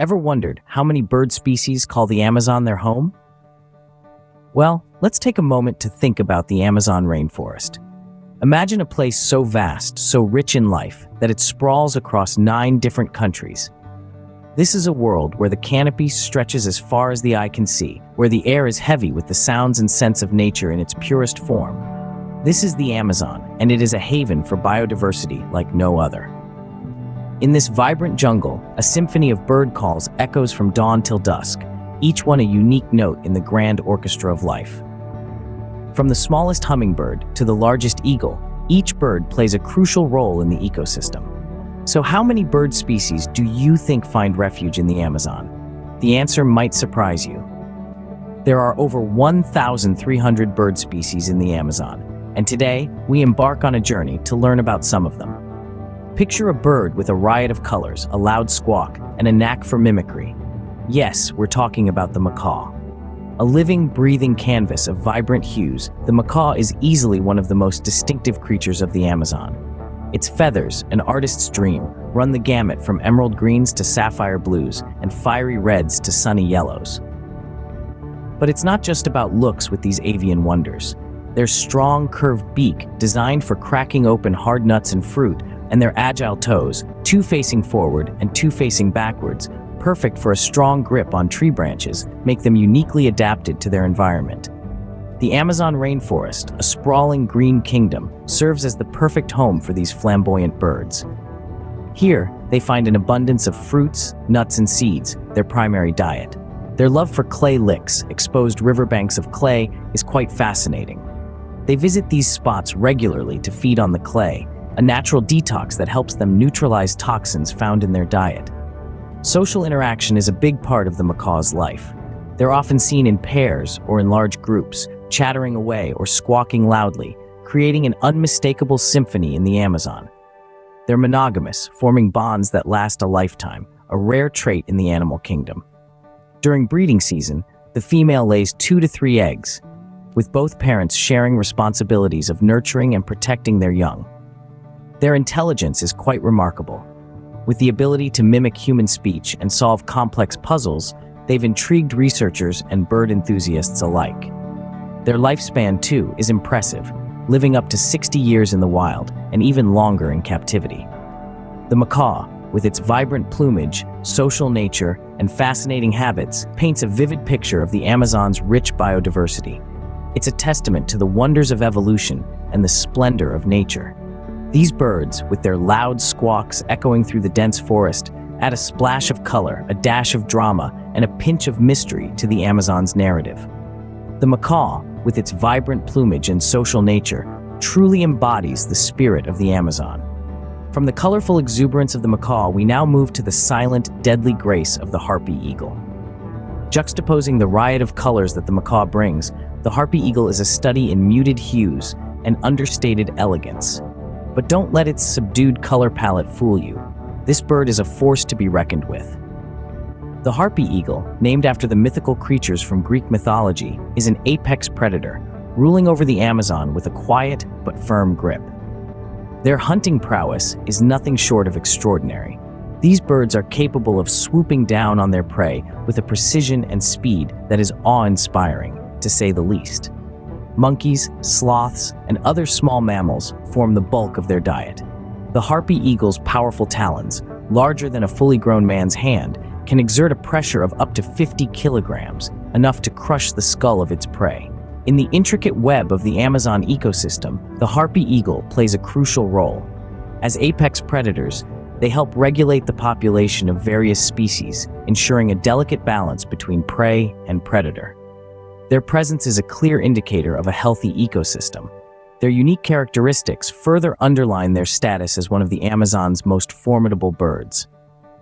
Ever wondered how many bird species call the Amazon their home? Well, let's take a moment to think about the Amazon rainforest. Imagine a place so vast, so rich in life, that it sprawls across nine different countries. This is a world where the canopy stretches as far as the eye can see, where the air is heavy with the sounds and scents of nature in its purest form. This is the Amazon, and it is a haven for biodiversity like no other. In this vibrant jungle, a symphony of bird calls echoes from dawn till dusk, each one a unique note in the grand orchestra of life. From the smallest hummingbird to the largest eagle, each bird plays a crucial role in the ecosystem. So how many bird species do you think find refuge in the Amazon? The answer might surprise you. There are over 1,300 bird species in the Amazon, and today we embark on a journey to learn about some of them. Picture a bird with a riot of colors, a loud squawk, and a knack for mimicry. Yes, we're talking about the macaw. A living, breathing canvas of vibrant hues, the macaw is easily one of the most distinctive creatures of the Amazon. Its feathers, an artist's dream, run the gamut from emerald greens to sapphire blues and fiery reds to sunny yellows. But it's not just about looks with these avian wonders. Their strong, curved beak, designed for cracking open hard nuts and fruit, and their agile toes, two facing forward and two facing backwards, perfect for a strong grip on tree branches, make them uniquely adapted to their environment. The Amazon rainforest, a sprawling green kingdom, serves as the perfect home for these flamboyant birds. Here, they find an abundance of fruits, nuts, and seeds, their primary diet. Their love for clay licks, exposed riverbanks of clay, is quite fascinating. They visit these spots regularly to feed on the clay, a natural detox that helps them neutralize toxins found in their diet. Social interaction is a big part of the macaw's life. They're often seen in pairs or in large groups, chattering away or squawking loudly, creating an unmistakable symphony in the Amazon. They're monogamous, forming bonds that last a lifetime, a rare trait in the animal kingdom. During breeding season, the female lays two to three eggs, with both parents sharing responsibilities of nurturing and protecting their young. Their intelligence is quite remarkable. With the ability to mimic human speech and solve complex puzzles, they've intrigued researchers and bird enthusiasts alike. Their lifespan, too, is impressive, living up to 60 years in the wild and even longer in captivity. The macaw, with its vibrant plumage, social nature, and fascinating habits, paints a vivid picture of the Amazon's rich biodiversity. It's a testament to the wonders of evolution and the splendor of nature. These birds, with their loud squawks echoing through the dense forest, add a splash of color, a dash of drama, and a pinch of mystery to the Amazon's narrative. The macaw, with its vibrant plumage and social nature, truly embodies the spirit of the Amazon. From the colorful exuberance of the macaw, we now move to the silent, deadly grace of the harpy eagle. Juxtaposing the riot of colors that the macaw brings, the harpy eagle is a study in muted hues and understated elegance. But don't let its subdued color palette fool you. This bird is a force to be reckoned with. The harpy eagle, named after the mythical creatures from Greek mythology, is an apex predator, ruling over the Amazon with a quiet but firm grip. Their hunting prowess is nothing short of extraordinary. These birds are capable of swooping down on their prey with a precision and speed that is awe-inspiring, to say the least. Monkeys, sloths, and other small mammals form the bulk of their diet. The harpy eagle's powerful talons, larger than a fully grown man's hand, can exert a pressure of up to 50 kilograms, enough to crush the skull of its prey. In the intricate web of the Amazon ecosystem, the harpy eagle plays a crucial role. As apex predators, they help regulate the population of various species, ensuring a delicate balance between prey and predator. Their presence is a clear indicator of a healthy ecosystem. Their unique characteristics further underline their status as one of the Amazon's most formidable birds.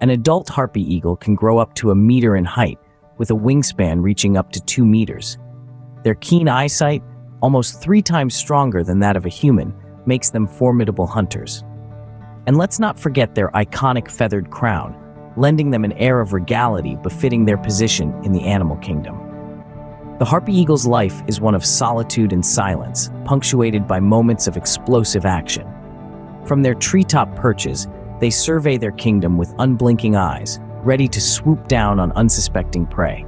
An adult harpy eagle can grow up to a meter in height, with a wingspan reaching up to two meters. Their keen eyesight, almost three times stronger than that of a human, makes them formidable hunters. And let's not forget their iconic feathered crown, lending them an air of regality befitting their position in the animal kingdom. The harpy eagle's life is one of solitude and silence, punctuated by moments of explosive action. From their treetop perches, they survey their kingdom with unblinking eyes, ready to swoop down on unsuspecting prey.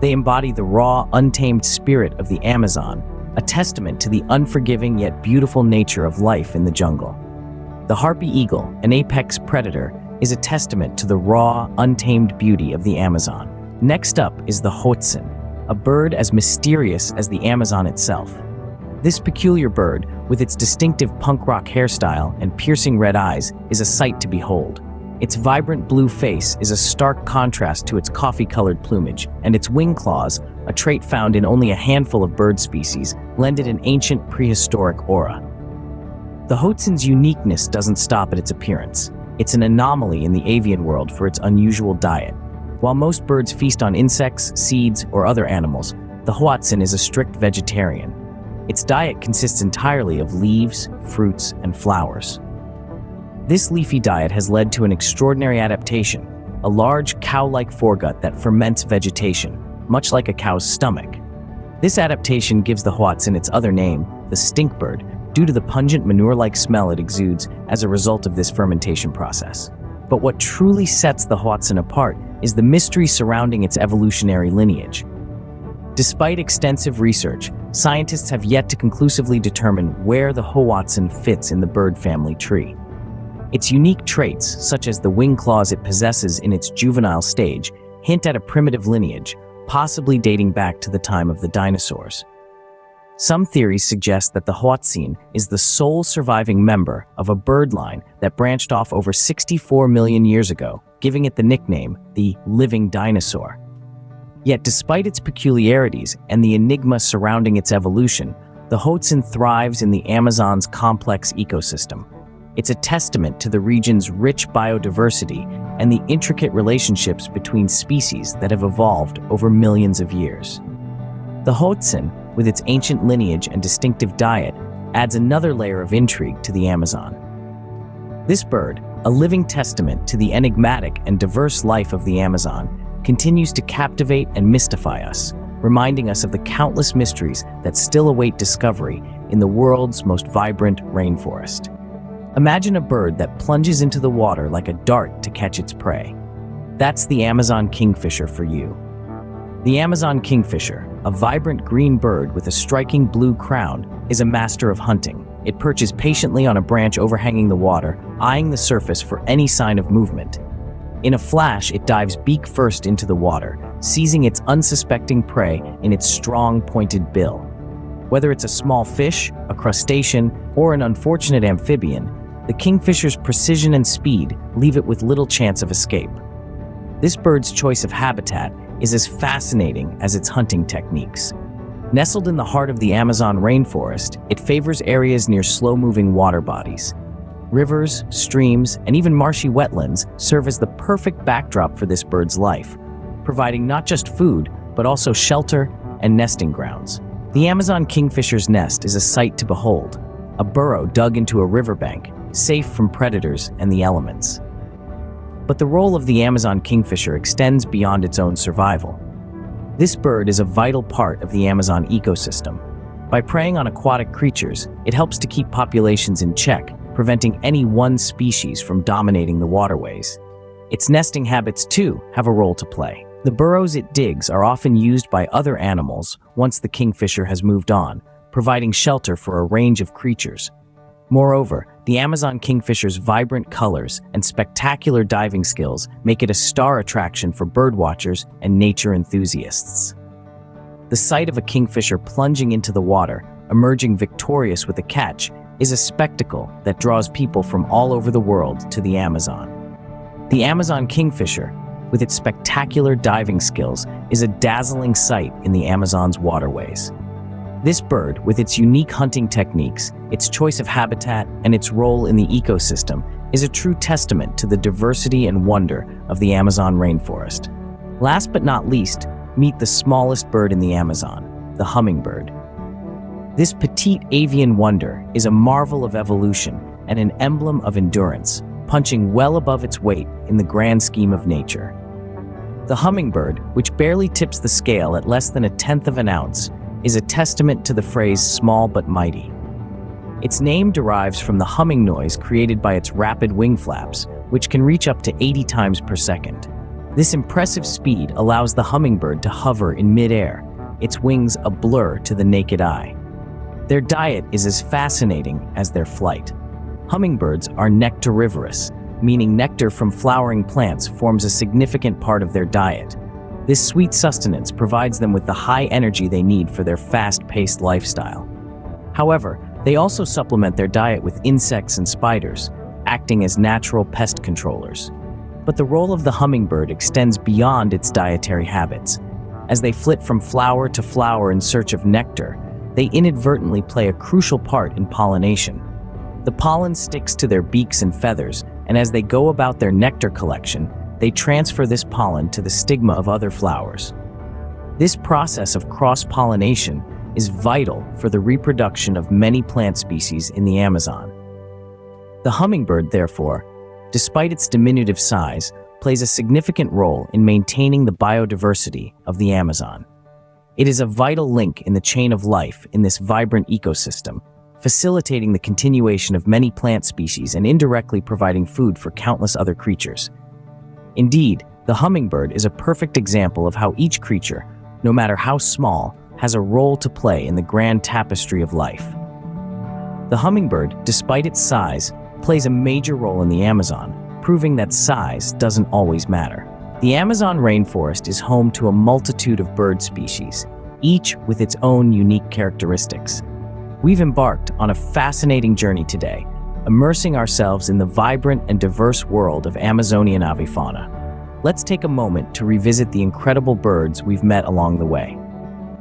They embody the raw, untamed spirit of the Amazon, a testament to the unforgiving yet beautiful nature of life in the jungle. The harpy eagle, an apex predator, is a testament to the raw, untamed beauty of the Amazon. Next up is the Hoatzin, a bird as mysterious as the Amazon itself. This peculiar bird, with its distinctive punk rock hairstyle and piercing red eyes, is a sight to behold. Its vibrant blue face is a stark contrast to its coffee-colored plumage, and its wing claws, a trait found in only a handful of bird species, lend it an ancient prehistoric aura. The Hoatzin's uniqueness doesn't stop at its appearance. It's an anomaly in the avian world for its unusual diet. While most birds feast on insects, seeds, or other animals, the Hoatzin is a strict vegetarian. Its diet consists entirely of leaves, fruits, and flowers. This leafy diet has led to an extraordinary adaptation, a large cow-like foregut that ferments vegetation, much like a cow's stomach. This adaptation gives the Hoatzin its other name, the stinkbird, due to the pungent manure-like smell it exudes as a result of this fermentation process. But what truly sets the Hoatzin apart is the mystery surrounding its evolutionary lineage. Despite extensive research, scientists have yet to conclusively determine where the Hoatzin fits in the bird family tree. Its unique traits, such as the wing claws it possesses in its juvenile stage, hint at a primitive lineage, possibly dating back to the time of the dinosaurs. Some theories suggest that the Hoatzin is the sole surviving member of a bird line that branched off over 64 million years ago, giving it the nickname the living dinosaur. Yet despite its peculiarities and the enigma surrounding its evolution, the Hoatzin thrives in the Amazon's complex ecosystem. It's a testament to the region's rich biodiversity and the intricate relationships between species that have evolved over millions of years. The Hoatzin with its ancient lineage and distinctive diet, adds another layer of intrigue to the Amazon. This bird, a living testament to the enigmatic and diverse life of the Amazon, continues to captivate and mystify us, reminding us of the countless mysteries that still await discovery in the world's most vibrant rainforest. Imagine a bird that plunges into the water like a dart to catch its prey. That's the Amazon kingfisher for you. The Amazon kingfisher, a vibrant green bird with a striking blue crown, is a master of hunting. It perches patiently on a branch overhanging the water, eyeing the surface for any sign of movement. In a flash, it dives beak first into the water, seizing its unsuspecting prey in its strong, pointed bill. Whether it's a small fish, a crustacean, or an unfortunate amphibian, the kingfisher's precision and speed leave it with little chance of escape. This bird's choice of habitat is as fascinating as its hunting techniques. Nestled in the heart of the Amazon rainforest, it favors areas near slow-moving water bodies. Rivers, streams, and even marshy wetlands serve as the perfect backdrop for this bird's life, providing not just food, but also shelter and nesting grounds. The Amazon kingfisher's nest is a sight to behold, a burrow dug into a riverbank, safe from predators and the elements. But the role of the Amazon kingfisher extends beyond its own survival. This bird is a vital part of the Amazon ecosystem. By preying on aquatic creatures, it helps to keep populations in check, preventing any one species from dominating the waterways. Its nesting habits, too, have a role to play. The burrows it digs are often used by other animals once the kingfisher has moved on, providing shelter for a range of creatures. Moreover, the Amazon kingfisher's vibrant colors and spectacular diving skills make it a star attraction for birdwatchers and nature enthusiasts. The sight of a kingfisher plunging into the water, emerging victorious with a catch, is a spectacle that draws people from all over the world to the Amazon. The Amazon kingfisher, with its spectacular diving skills, is a dazzling sight in the Amazon's waterways. This bird, with its unique hunting techniques, its choice of habitat, and its role in the ecosystem, is a true testament to the diversity and wonder of the Amazon rainforest. Last but not least, meet the smallest bird in the Amazon, the hummingbird. This petite avian wonder is a marvel of evolution and an emblem of endurance, punching well above its weight in the grand scheme of nature. The hummingbird, which barely tips the scale at less than a tenth of an ounce, is a testament to the phrase small but mighty. Its name derives from the humming noise created by its rapid wing flaps, which can reach up to 80 times per second. This impressive speed allows the hummingbird to hover in midair, its wings a blur to the naked eye. Their diet is as fascinating as their flight. Hummingbirds are nectarivorous, meaning nectar from flowering plants forms a significant part of their diet. This sweet sustenance provides them with the high energy they need for their fast-paced lifestyle. However, they also supplement their diet with insects and spiders, acting as natural pest controllers. But the role of the hummingbird extends beyond its dietary habits. As they flit from flower to flower in search of nectar, they inadvertently play a crucial part in pollination. The pollen sticks to their beaks and feathers, and as they go about their nectar collection, they transfer this pollen to the stigma of other flowers. This process of cross-pollination is vital for the reproduction of many plant species in the Amazon. The hummingbird, therefore, despite its diminutive size, plays a significant role in maintaining the biodiversity of the Amazon. It is a vital link in the chain of life in this vibrant ecosystem, facilitating the continuation of many plant species and indirectly providing food for countless other creatures. Indeed, the hummingbird is a perfect example of how each creature, no matter how small, has a role to play in the grand tapestry of life. The hummingbird, despite its size, plays a major role in the Amazon, proving that size doesn't always matter. The Amazon rainforest is home to a multitude of bird species, each with its own unique characteristics. We've embarked on a fascinating journey today, immersing ourselves in the vibrant and diverse world of Amazonian avifauna. Let's take a moment to revisit the incredible birds we've met along the way.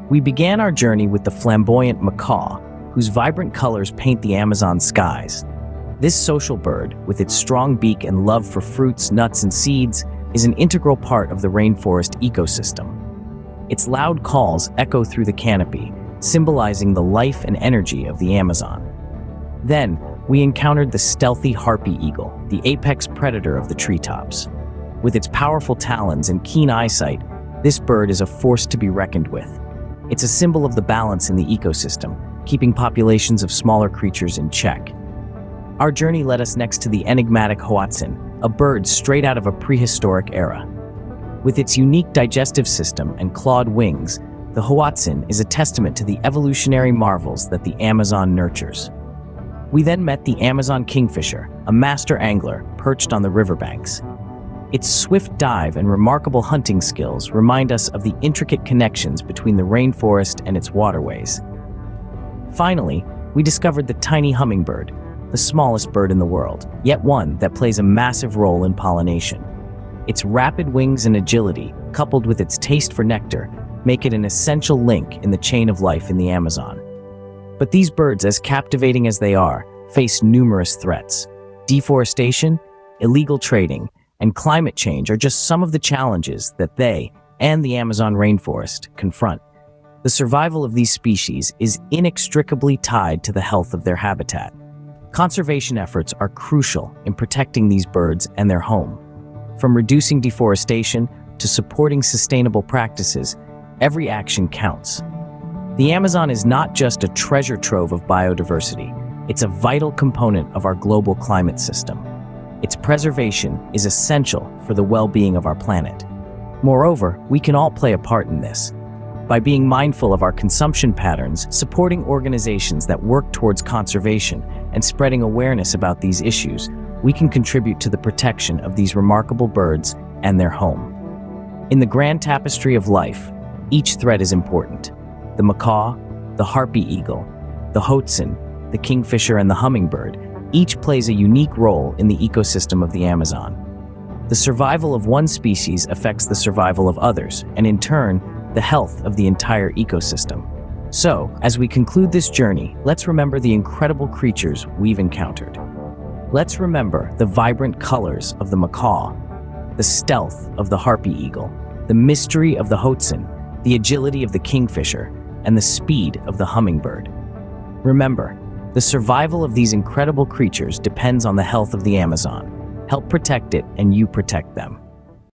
We began our journey with the flamboyant macaw, whose vibrant colors paint the Amazon skies. This social bird, with its strong beak and love for fruits, nuts, and seeds, is an integral part of the rainforest ecosystem. Its loud calls echo through the canopy, symbolizing the life and energy of the Amazon. Then, we encountered the stealthy harpy eagle, the apex predator of the treetops. With its powerful talons and keen eyesight, this bird is a force to be reckoned with. It's a symbol of the balance in the ecosystem, keeping populations of smaller creatures in check. Our journey led us next to the enigmatic hoatzin, a bird straight out of a prehistoric era. With its unique digestive system and clawed wings, the hoatzin is a testament to the evolutionary marvels that the Amazon nurtures. We then met the Amazon kingfisher, a master angler perched on the riverbanks. Its swift dive and remarkable hunting skills remind us of the intricate connections between the rainforest and its waterways. Finally, we discovered the tiny hummingbird, the smallest bird in the world, yet one that plays a massive role in pollination. Its rapid wings and agility, coupled with its taste for nectar, make it an essential link in the chain of life in the Amazon. But these birds, as captivating as they are, face numerous threats. Deforestation, illegal trading, and climate change are just some of the challenges that they and the Amazon rainforest confront. The survival of these species is inextricably tied to the health of their habitat. Conservation efforts are crucial in protecting these birds and their home. From reducing deforestation to supporting sustainable practices, every action counts. The Amazon is not just a treasure trove of biodiversity, it's a vital component of our global climate system. Its preservation is essential for the well-being of our planet. Moreover, we can all play a part in this. By being mindful of our consumption patterns, supporting organizations that work towards conservation, and spreading awareness about these issues, we can contribute to the protection of these remarkable birds and their home. In the grand tapestry of life, each thread is important. The macaw, the harpy eagle, the hoatzin, the kingfisher, and the hummingbird each plays a unique role in the ecosystem of the Amazon. The survival of one species affects the survival of others, and in turn, the health of the entire ecosystem. So, as we conclude this journey, let's remember the incredible creatures we've encountered. Let's remember the vibrant colors of the macaw, the stealth of the harpy eagle, the mystery of the hoatzin, the agility of the kingfisher, and the speed of the hummingbird. Remember, the survival of these incredible creatures depends on the health of the Amazon. Help protect it and you protect them.